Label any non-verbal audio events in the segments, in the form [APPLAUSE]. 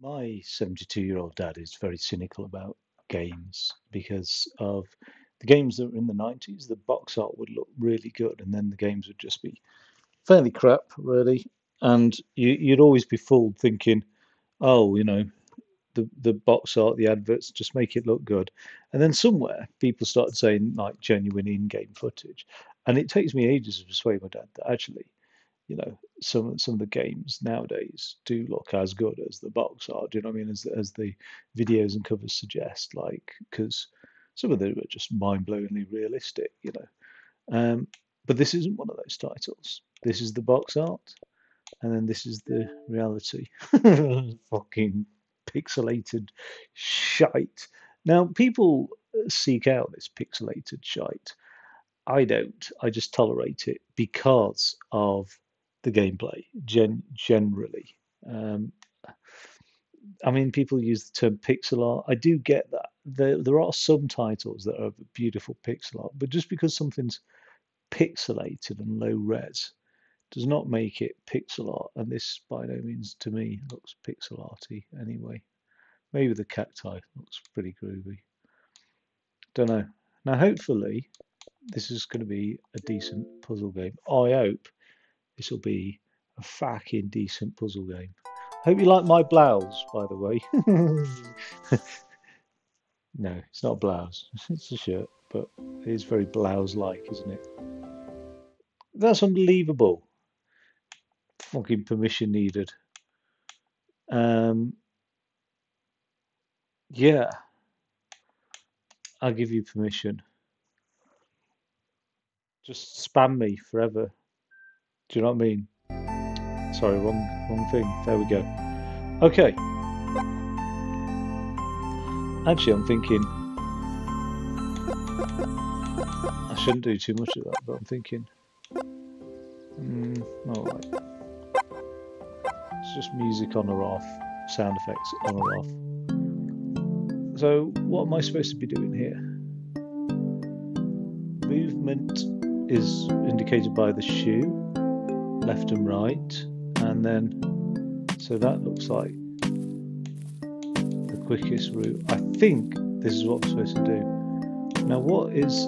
My 72 year old dad is very cynical about games because of the games that were in the 90s. The box art would look really good, and then the games would just be fairly crap, really. And you, you'd always be fooled thinking, oh, you know, the, the box art, the adverts just make it look good. And then somewhere people started saying like genuine in game footage. And it takes me ages to persuade my dad that actually you know some some of the games nowadays do look as good as the box art. Do you know what I mean? As as the videos and covers suggest, like because some of them are just mind-blowingly realistic, you know. Um, but this isn't one of those titles. This is the box art, and then this is the reality. [LAUGHS] Fucking pixelated shite. Now people seek out this pixelated shite. I don't. I just tolerate it because of the gameplay gen- generally. Um, I mean, people use the term pixel art. I do get that. There, there are some titles that are beautiful pixel art, but just because something's pixelated and low res does not make it pixel art. And this, by no means, to me, looks pixel arty anyway. Maybe the cacti looks pretty groovy. Don't know. Now, hopefully, this is going to be a decent puzzle game. I hope this will be a fucking decent puzzle game. Hope you like my blouse, by the way. [LAUGHS] no, it's not a blouse. [LAUGHS] It's a shirt, but it is very blouse-like, isn't it? That's unbelievable. Fucking permission needed. Um, yeah. I'll give you permission. Just spam me forever. Do you know what I mean? Sorry, wrong, wrong thing. There we go. Okay. Actually, I'm thinking I shouldn't do too much of that, but I'm thinking, mm, all right. It's just music on or off, sound effects on or off. So, what am I supposed to be doing here? Movement is indicated by the shoe left and right. And then so that looks like the quickest route. I think this is what I'm supposed to do. Now what is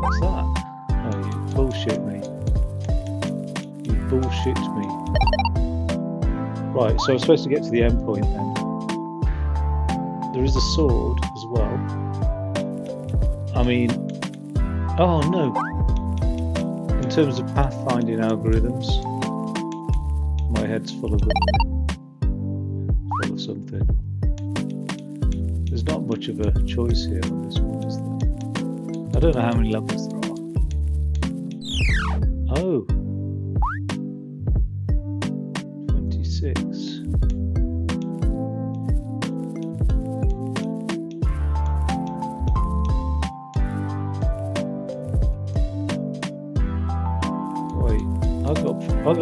what's that? Oh you bullshit me. You bullshit me. Right so I'm supposed to get to the end point then. There is a sword as well. I mean oh no terms of pathfinding algorithms, my head's full of them. Full of something. There's not much of a choice here on this one, is there? I don't know how many levels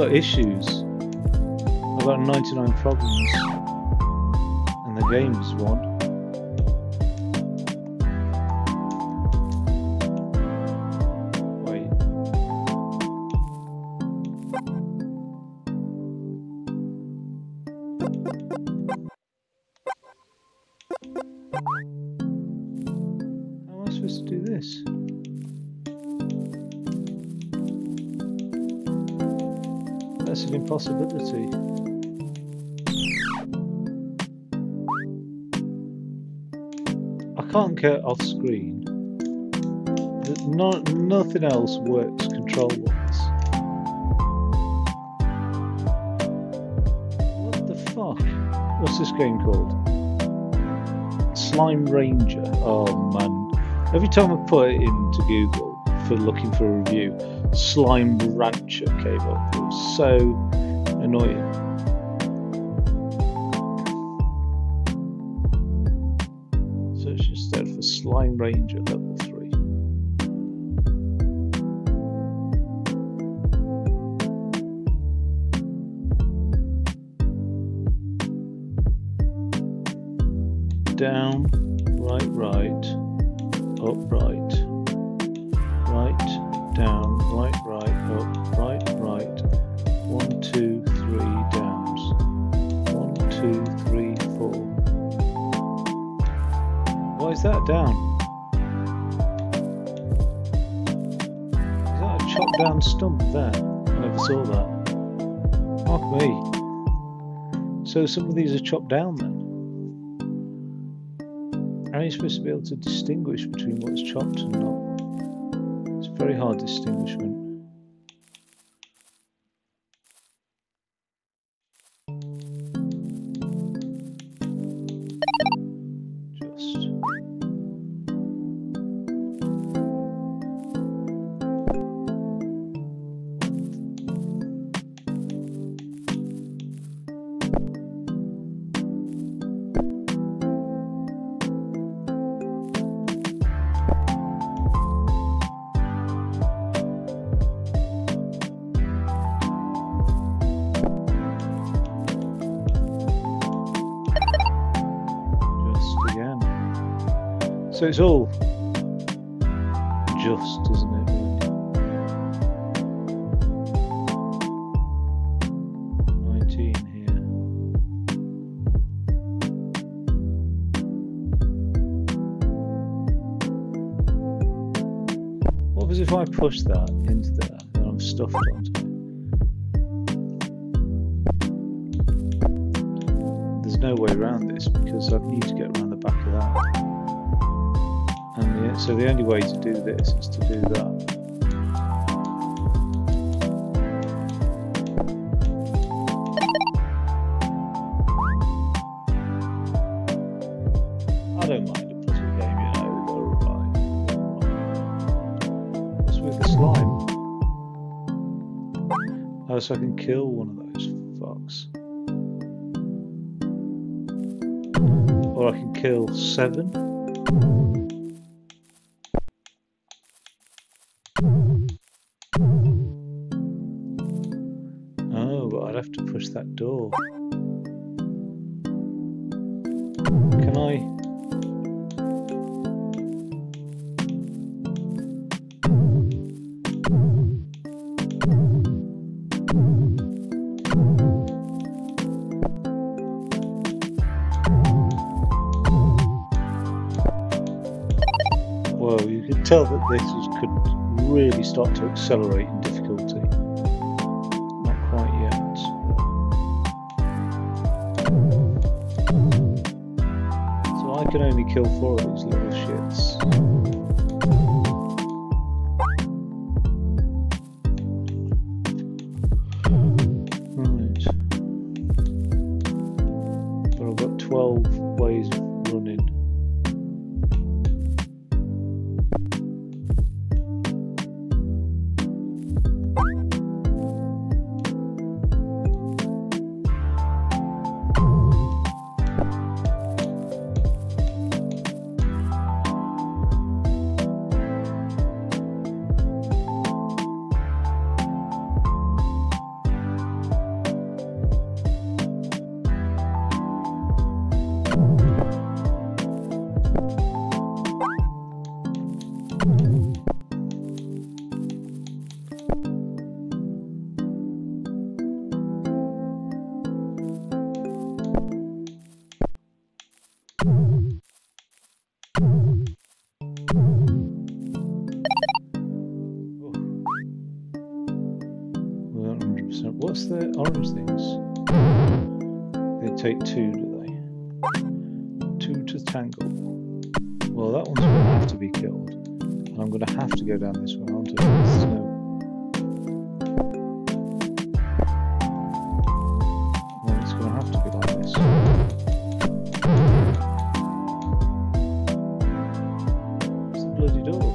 got issues. I've got 99 problems. And the game game's one. Can't get off screen. No, nothing else works control-wise. What the fuck? What's this game called? Slime Ranger. Oh man. Every time I put it into Google for looking for a review, Slime Rancher came up. It was so annoying. For Slime chopped down then? How are you supposed to be able to distinguish between what's chopped and not? It's very hard distinguishment. it's all unless I can kill one of those fucks. Or I can kill seven. accelerate in difficulty. Not quite yet. So I can only kill four of these little shits. I've got 12 ways running. does he do?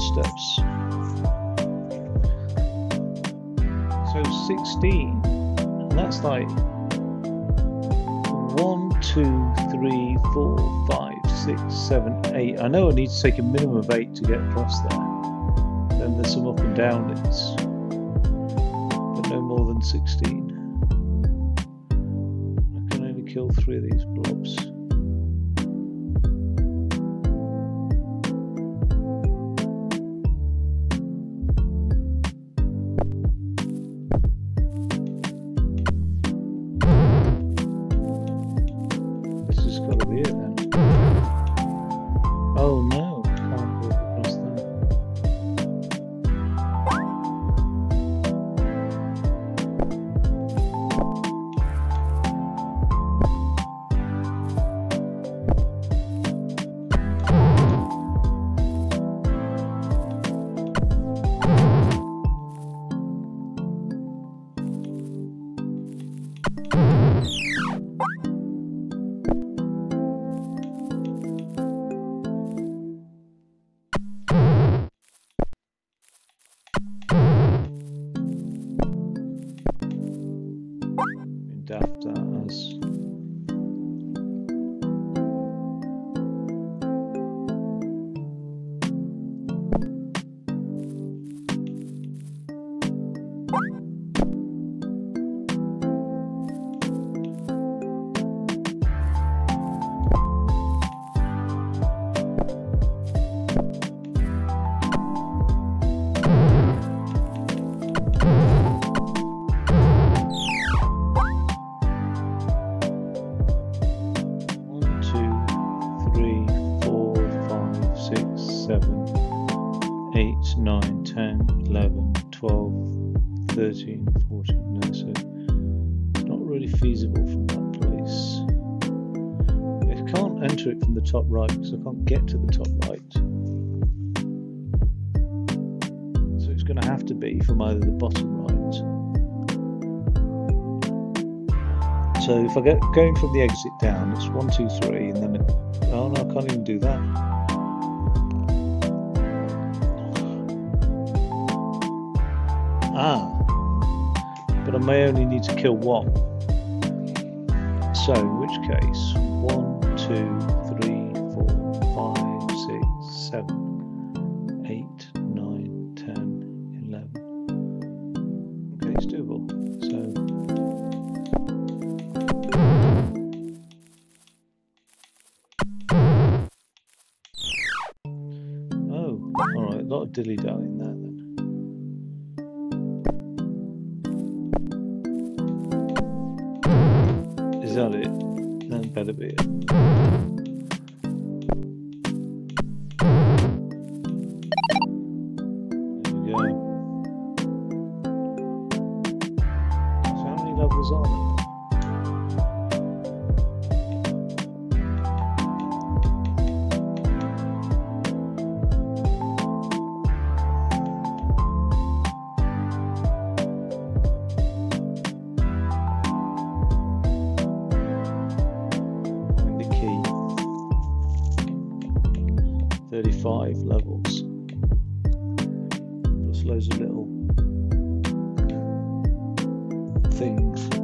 Footsteps. So 16, and that's like one, two, three, four, five, six, seven, eight. I know I need to take a minimum of eight to get across there. Then there's some up and down it's but no more than 16. I can only kill three of these blobs. Going from the exit down, it's one, two, three, and then it, oh no, I can't even do that. Ah, but I may only need to kill one. So in which case, one, two, three, four, five, six, seven, dilly dallying there then. Is that it? That better be it. Things.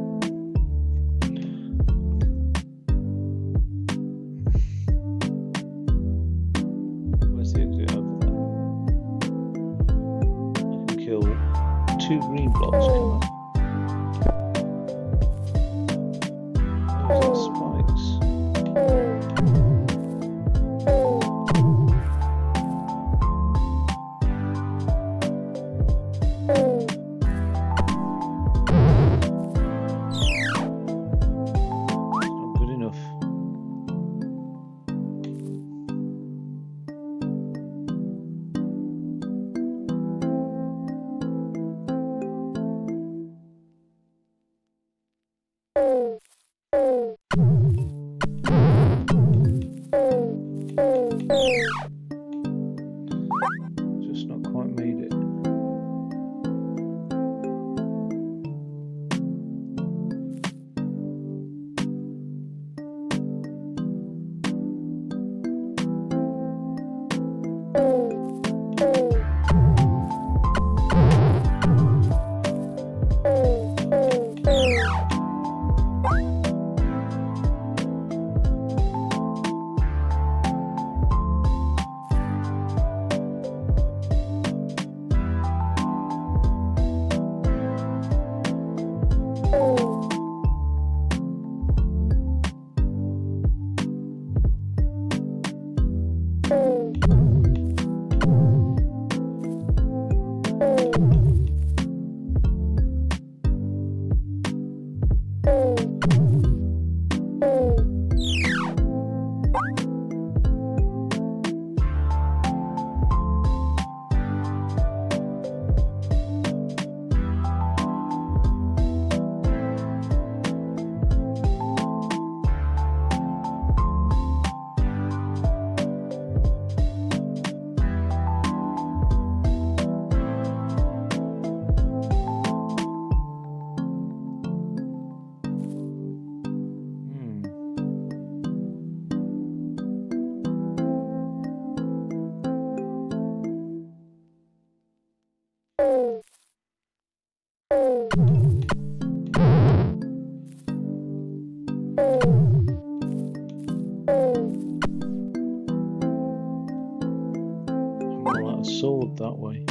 A sword that way.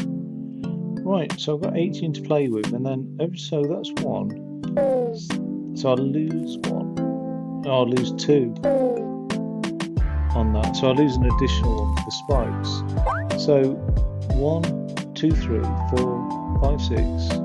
Right, so I've got 18 to play with, and then every so that's one. Hmm. So I lose one. Oh, I lose two on that. So I lose an additional one for spikes. So one, two, three, four, five, six,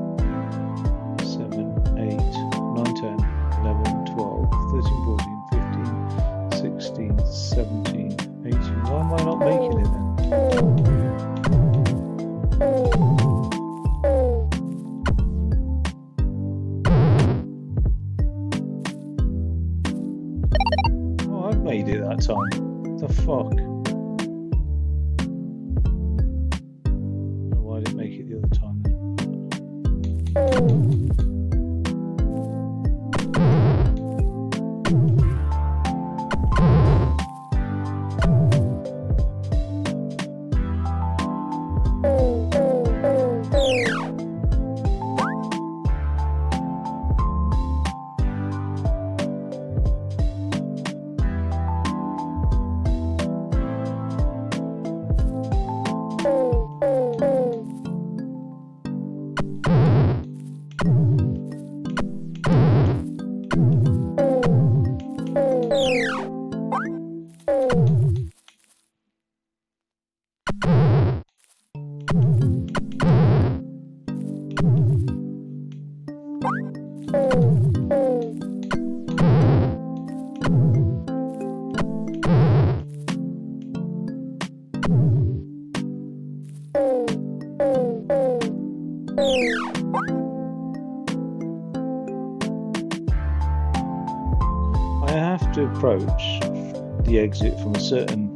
approach the exit from a certain.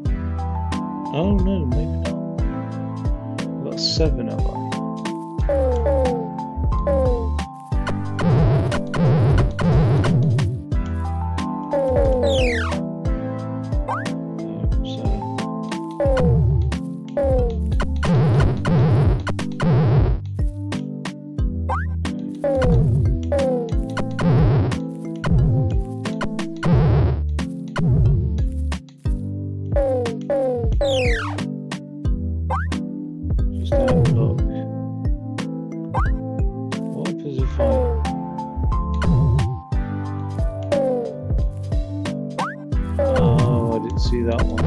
Oh no, maybe not. I've got seven of them. Oh, see that one.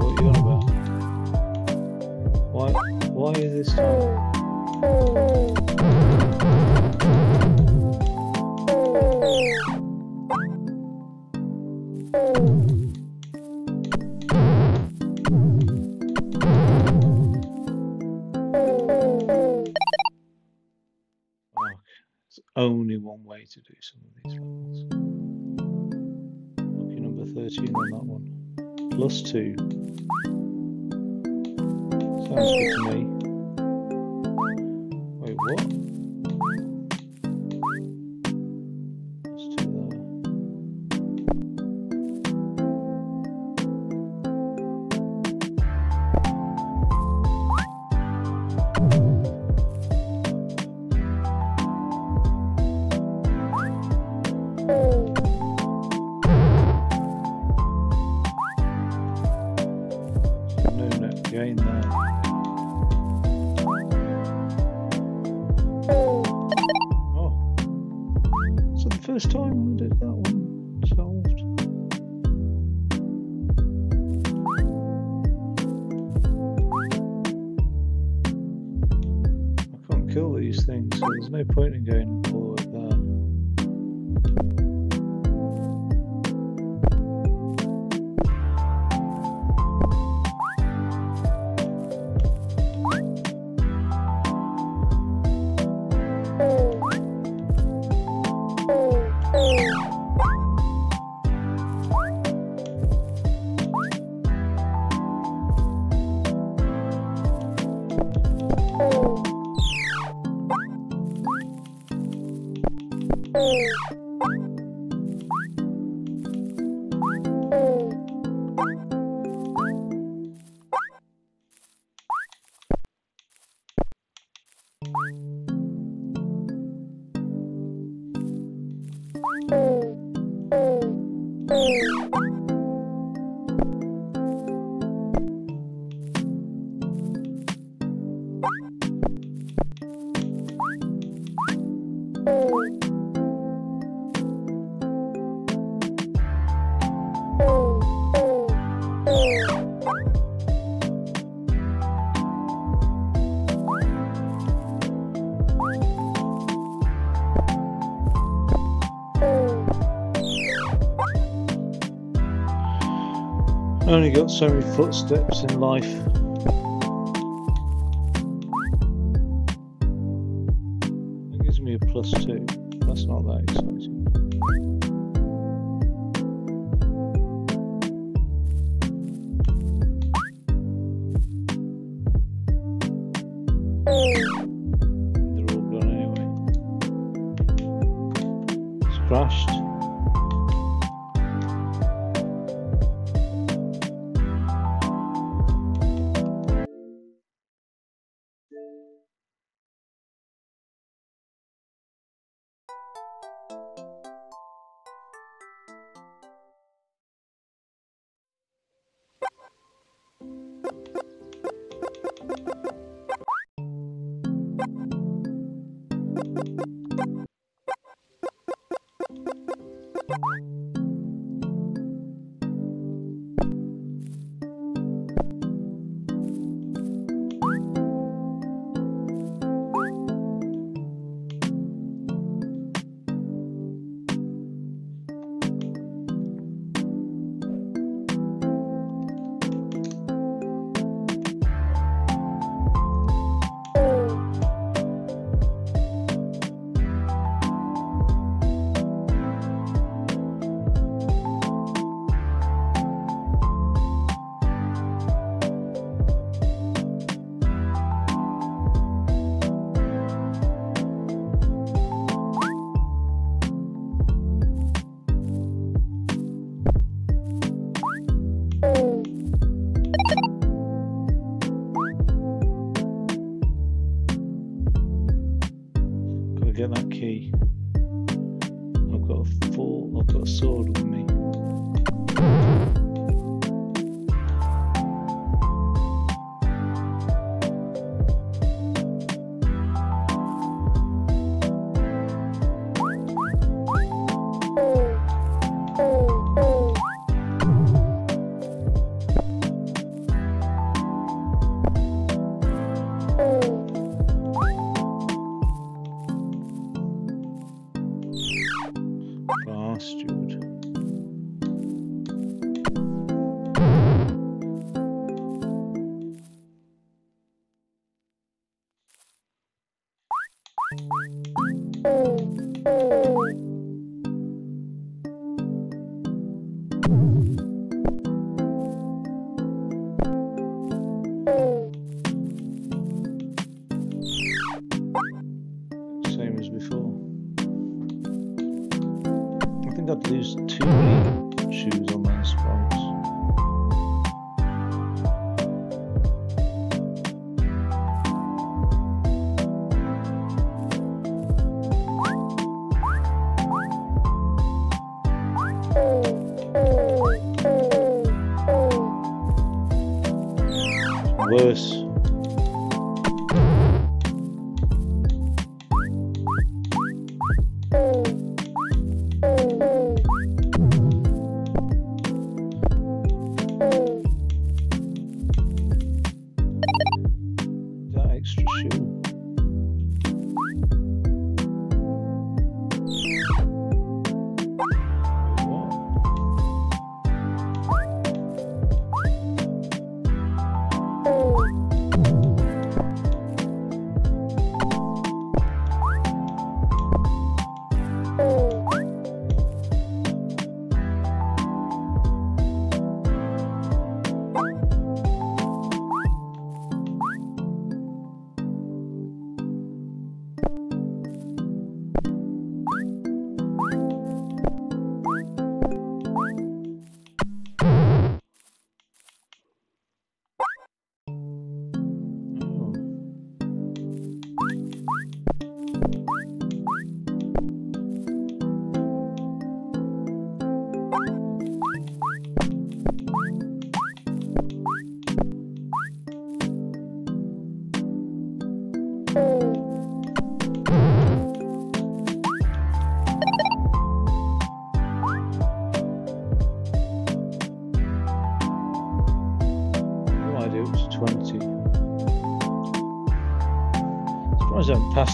What are you on about? Why? Why is this time? To do some of these levels. Lucky number 13 on that one. Plus 2. Sounds good to me. Things, so there's no point in going all Only got so many footsteps in life.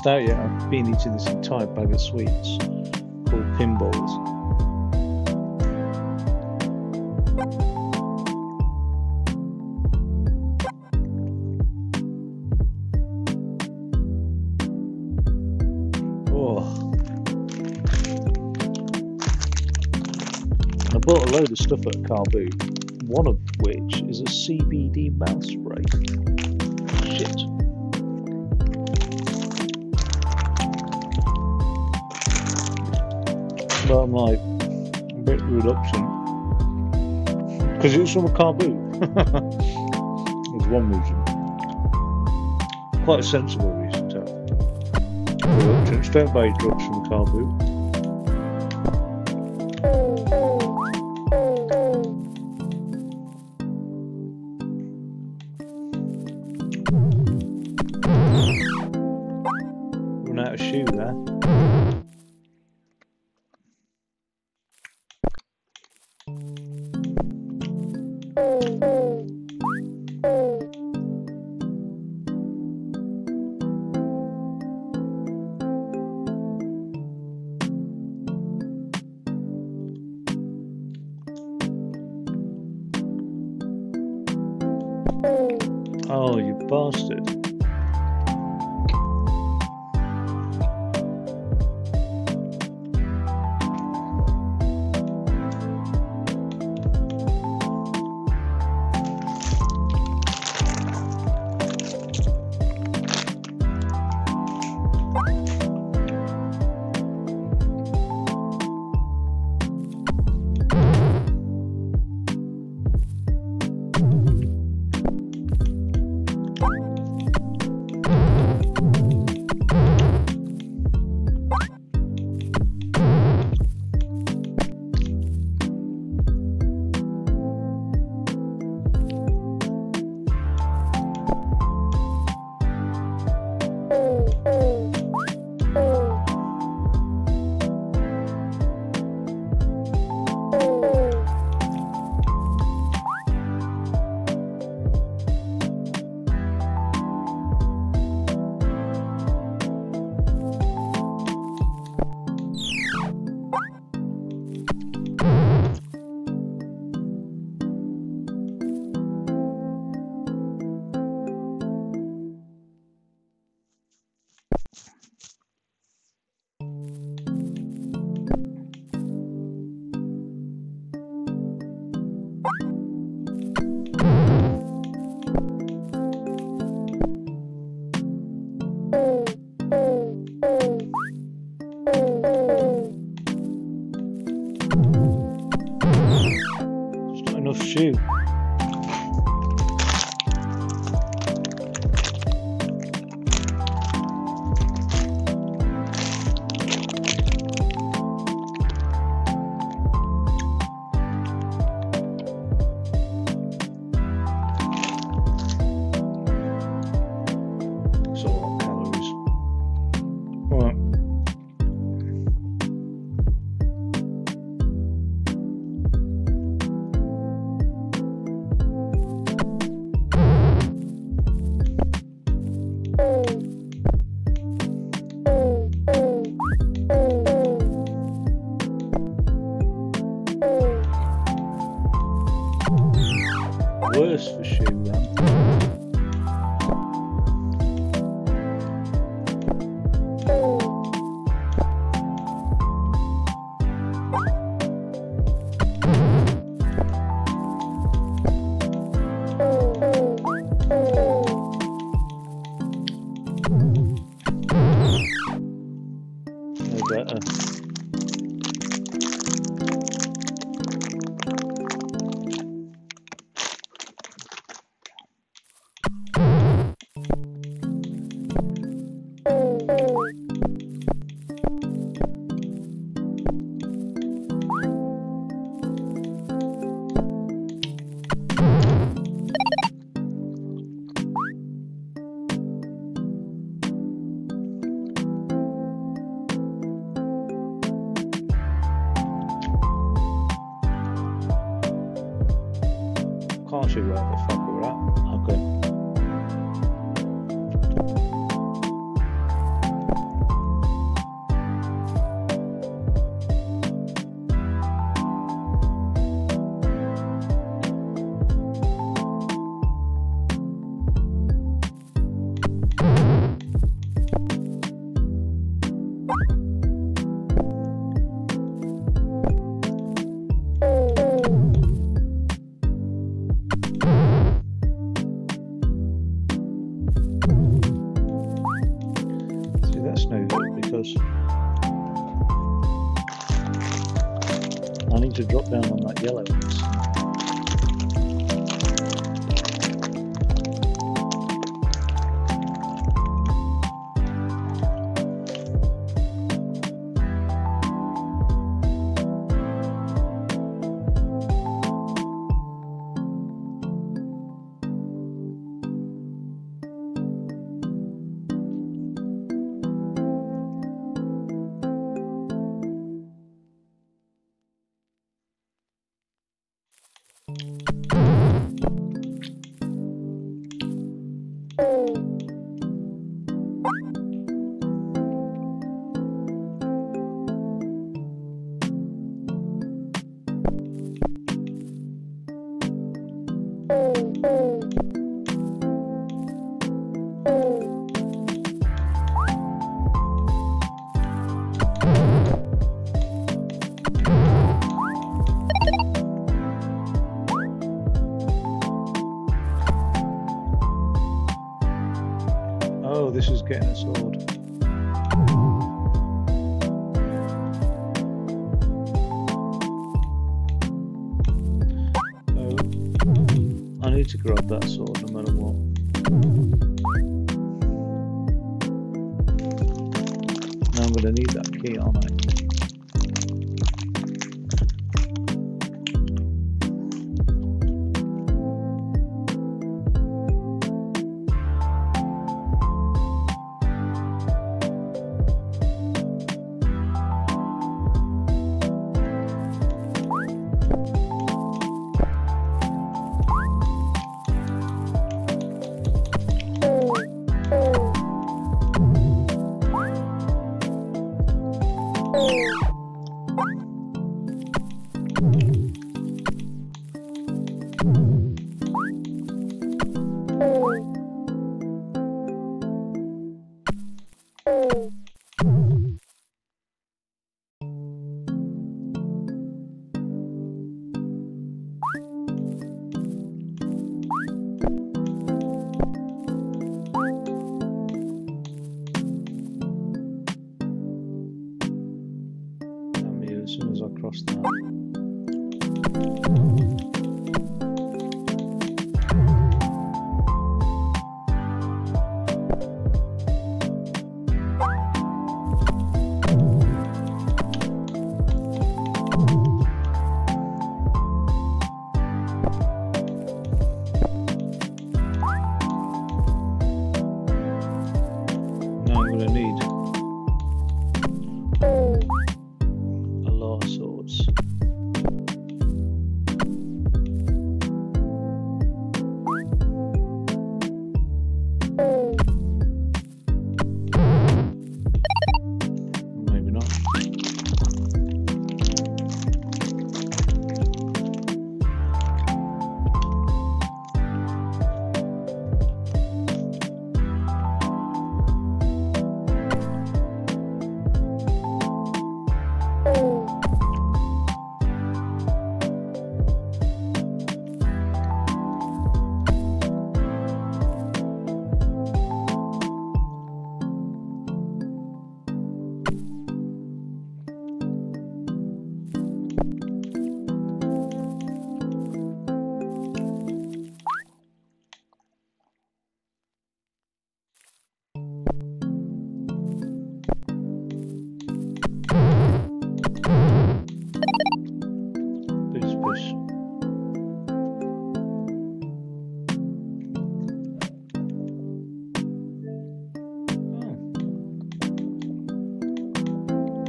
out yet. I've been eating this entire bag of sweets called pinballs. Oh. I bought a load of stuff at Carbu, one of which is a CBD mouth spray. Shit. But I'm like, a bit reduction. Because it's from a car boot. [LAUGHS] There's one reason. Quite a sensible reason to reductions. Don't buy drugs from a car boot. Shoe.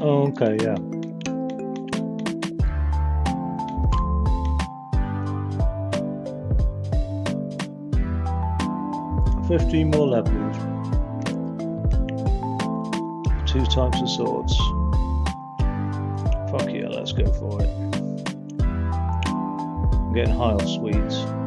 Oh, okay, yeah. Fifteen more levels. Two types of swords. Fuck yeah, let's go for it. I'm getting high on sweets.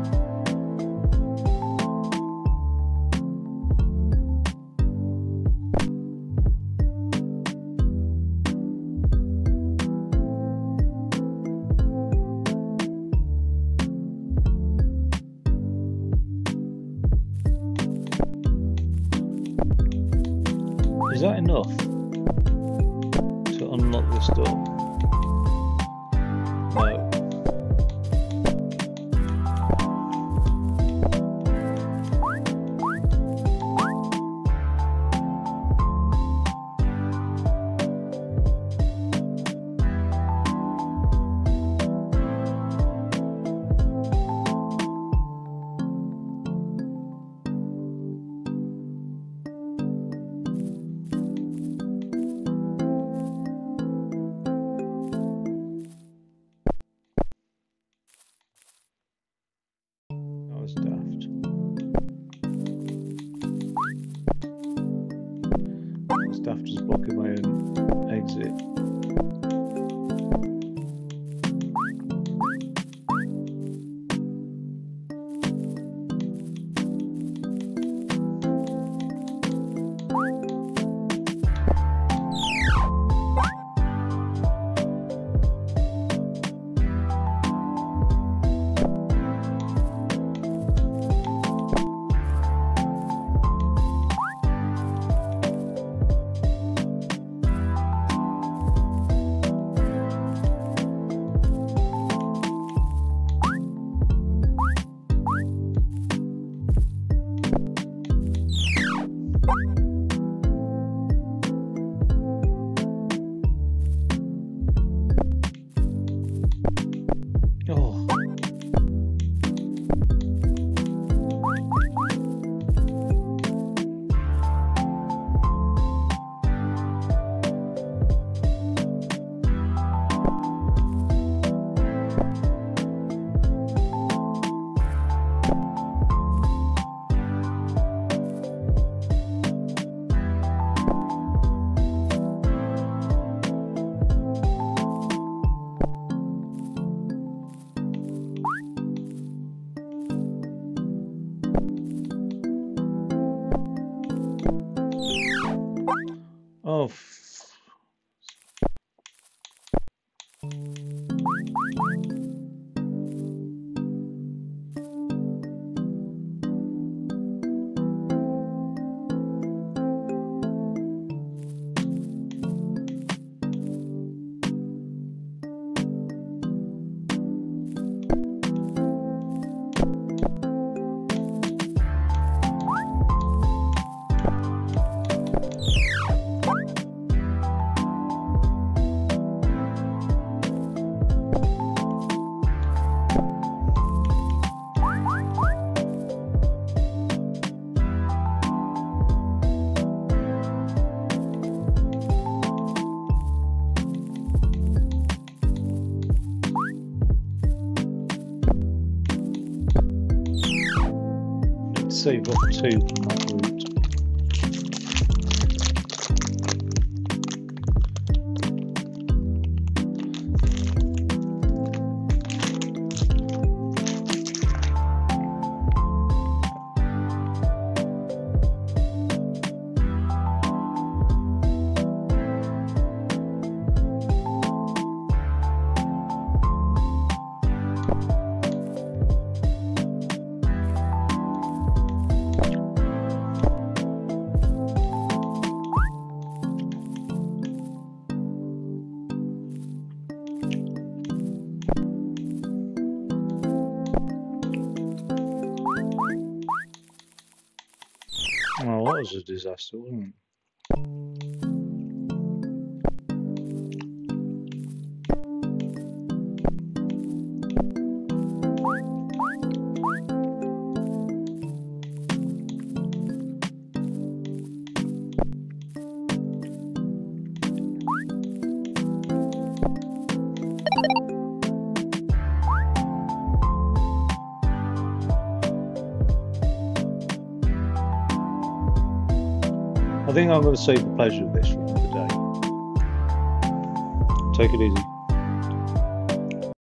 two. desastroso. I'm going to save the pleasure of this for today. Take it easy.